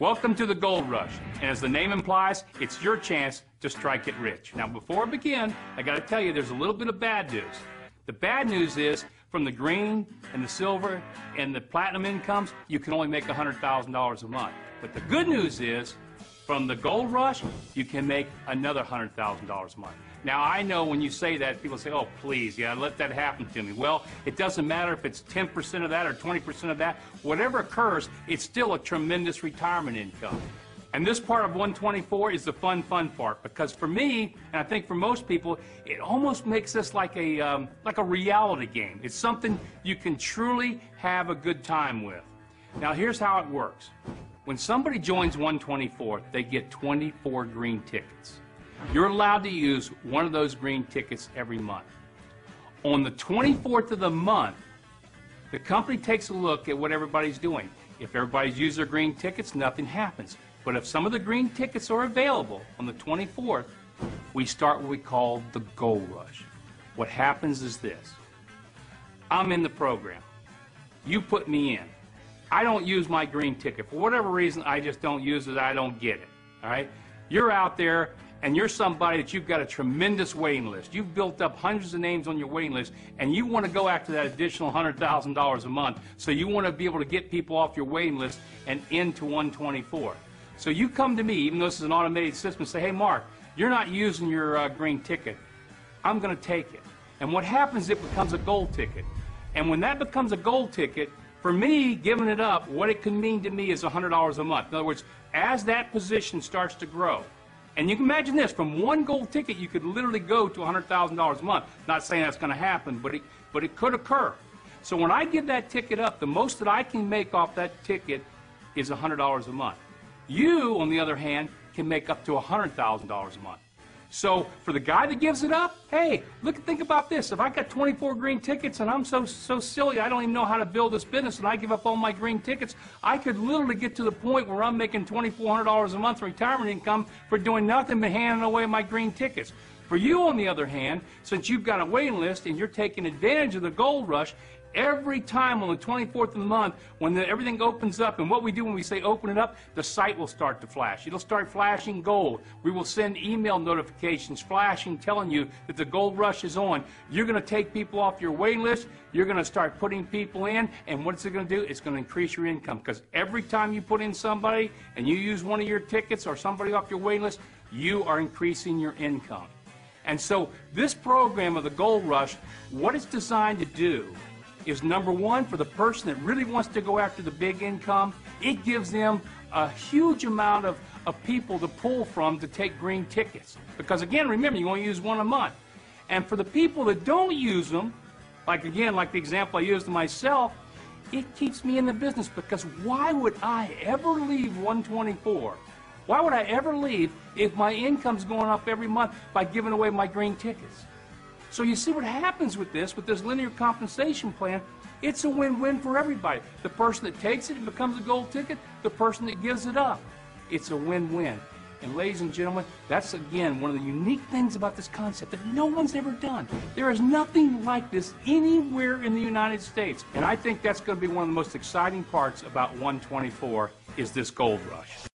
Welcome to the Gold Rush. And as the name implies, it's your chance to strike it rich. Now, before I begin, I got to tell you there's a little bit of bad news. The bad news is from the green and the silver and the platinum incomes, you can only make $100,000 a month. But the good news is from the gold rush, you can make another $100,000 a month. Now, I know when you say that, people say, oh, please, yeah, let that happen to me. Well, it doesn't matter if it's 10% of that or 20% of that. Whatever occurs, it's still a tremendous retirement income. And this part of One24 is the fun, fun part because for me, and I think for most people, it almost makes this like a um, like a reality game. It's something you can truly have a good time with. Now, here's how it works. When somebody joins One24, they get 24 green tickets. You're allowed to use one of those green tickets every month. On the 24th of the month, the company takes a look at what everybody's doing. If everybody's used their green tickets, nothing happens. But if some of the green tickets are available on the 24th, we start what we call the gold rush. What happens is this. I'm in the program. You put me in. I don't use my green ticket. For whatever reason, I just don't use it. I don't get it. All right? You're out there and you're somebody that you've got a tremendous waiting list. You've built up hundreds of names on your waiting list and you want to go after that additional $100,000 a month. So you want to be able to get people off your waiting list and into One24. So you come to me, even though this is an automated system, and say, hey, Mark, you're not using your uh, green ticket. I'm going to take it. And what happens, it becomes a gold ticket. And when that becomes a gold ticket, for me, giving it up, what it can mean to me is $100 a month. In other words, as that position starts to grow, and you can imagine this, from one gold ticket, you could literally go to $100,000 a month. Not saying that's going to happen, but it, but it could occur. So when I give that ticket up, the most that I can make off that ticket is $100 a month. You, on the other hand, can make up to $100,000 a month. So for the guy that gives it up, hey, look, think about this. If I got 24 green tickets and I'm so so silly, I don't even know how to build this business, and I give up all my green tickets, I could literally get to the point where I'm making $2,400 a month retirement income for doing nothing but handing away my green tickets. For you, on the other hand, since you've got a waiting list and you're taking advantage of the gold rush, Every time on the 24th of the month, when the, everything opens up, and what we do when we say open it up, the site will start to flash. It'll start flashing gold. We will send email notifications flashing, telling you that the gold rush is on. You're going to take people off your waiting list. You're going to start putting people in, and what's it going to do? It's going to increase your income because every time you put in somebody and you use one of your tickets or somebody off your waiting list, you are increasing your income. And so this program of the Gold Rush, what it's designed to do is number one, for the person that really wants to go after the big income, it gives them a huge amount of, of people to pull from to take green tickets. Because again, remember, you only use one a month. And for the people that don't use them, like again, like the example I used to myself, it keeps me in the business because why would I ever leave One24? Why would I ever leave if my income's going up every month by giving away my green tickets? So you see what happens with this, with this linear compensation plan, it's a win-win for everybody. The person that takes it and becomes a gold ticket, the person that gives it up. It's a win-win. And ladies and gentlemen, that's again one of the unique things about this concept that no one's ever done. There is nothing like this anywhere in the United States. And I think that's going to be one of the most exciting parts about One24 is this gold rush.